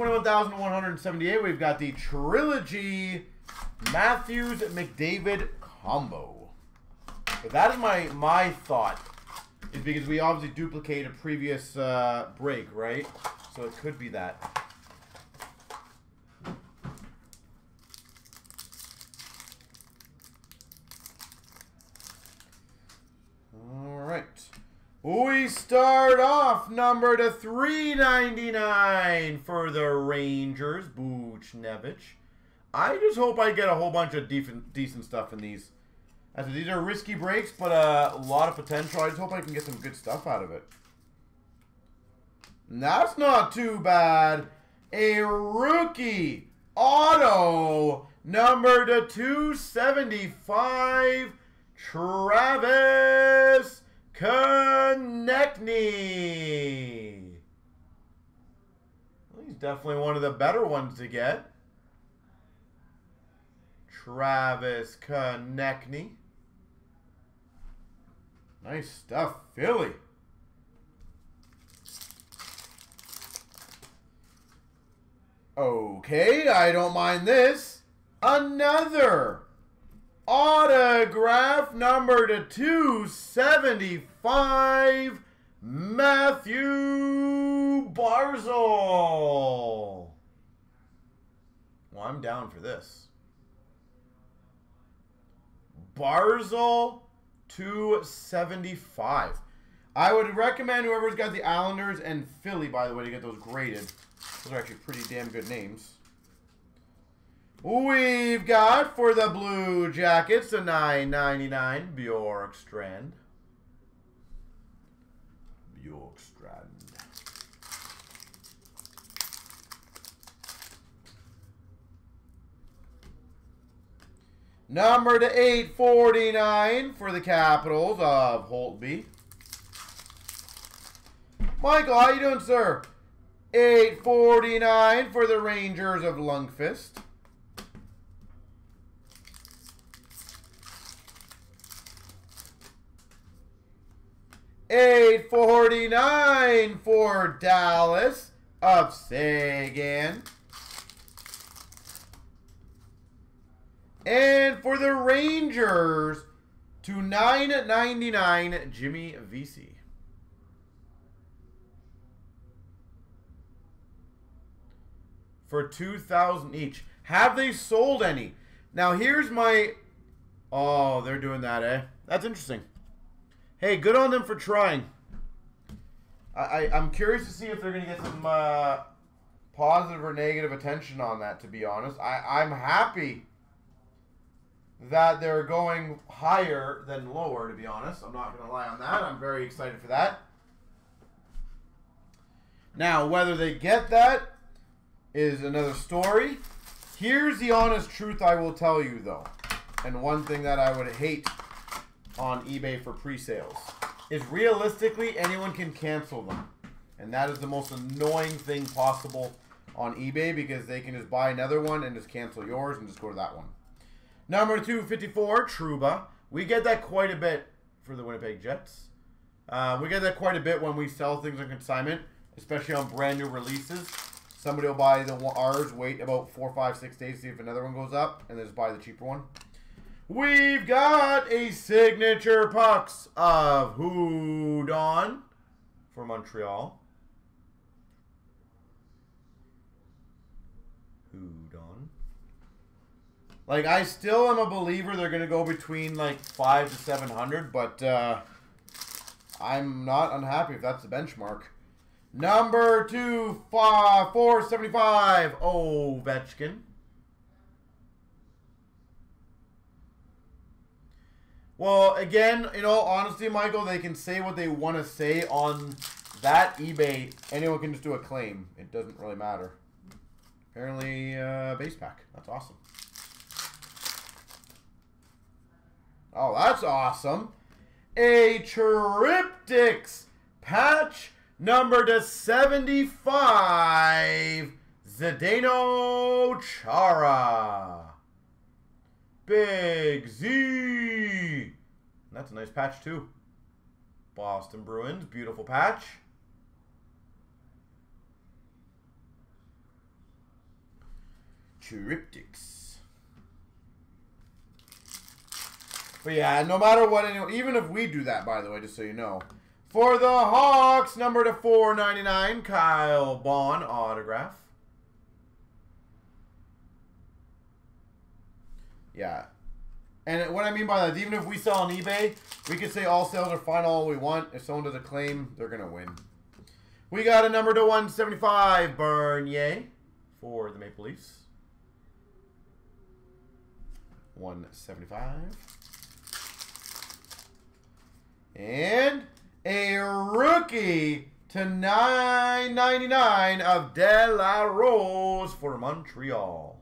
21,178, we've got the Trilogy Matthews McDavid combo. But that is my my thought. Is because we obviously duplicate a previous uh, break, right? So it could be that. We start off number to 399 for the Rangers, Buchnevich. I just hope I get a whole bunch of decent, stuff in these. As these are risky breaks, but uh, a lot of potential. I just hope I can get some good stuff out of it. And that's not too bad. A rookie auto number to 275, Travis Konecny. Well, he's definitely one of the better ones to get. Travis Konecny. Nice stuff, Philly. Okay, I don't mind this. Another autograph number to 275, Mathew Barzal. Well, I'm down for this. Barzal 275. I would recommend whoever's got the Islanders and Philly, by the way, to get those graded. Those are actually pretty damn good names. We've got for the Blue Jackets the 9.99 Bjorkstrand. Bjorkstrand. Number to 849 for the Capitals of Holtby. Michael, how you doing, sir? 849 for the Rangers of Lundqvist. 849 for Dallas of Seguin. And for the Rangers, to 999 Jimmy Vesey. For 2000 each. Have they sold any? Now here's my... Oh, they're doing that, eh? That's interesting. Hey, good on them for trying. I, I am curious to see if they're gonna get some uh, positive or negative attention on that. To be honest, I I'm happy that they're going higher than lower. To be honest, I'm not gonna lie on that. I'm very excited for that. Now, whether they get that is another story. Here's the honest truth I will tell you, though. And one thing that I would hate on eBay for pre-sales is realistically anyone can cancel them. And that is the most annoying thing possible on eBay because they can just buy another one and just cancel yours and just go to that one. Number 254, Trouba. We get that quite a bit for the Winnipeg Jets. Uh, we get that quite a bit when we sell things on consignment, especially on brand new releases. Somebody will buy the ours, wait about four, five, six days, see if another one goes up, and then just buy the cheaper one. We've got a signature pucks of Hudon for Montreal. Hudon. Like, I still am a believer they're going to go between, like, 5 to 700, but uh, I'm not unhappy if that's the benchmark. Number two, five, 475, Ovechkin. Well, again, in all honesty, Michael, they can say what they want to say on that eBay. Anyone can just do a claim. It doesn't really matter. Apparently, uh, base pack. That's awesome. Oh, that's awesome. A Triptychs patch number to 75, Zdeno Chara. Big Z. That's a nice patch, too. Boston Bruins, beautiful patch. Triptychs. But yeah, no matter what, even if we do that, by the way, just so you know. For the Hawks, number to 499, Kyle Baun autograph. Yeah. And what I mean by that, even if we sell on eBay, we can say all sales are fine all we want. If someone does a claim, they're going to win. We got a number to 175, Bernier, for the Maple Leafs. 175. And a rookie to 999 of De La Rose for Montreal.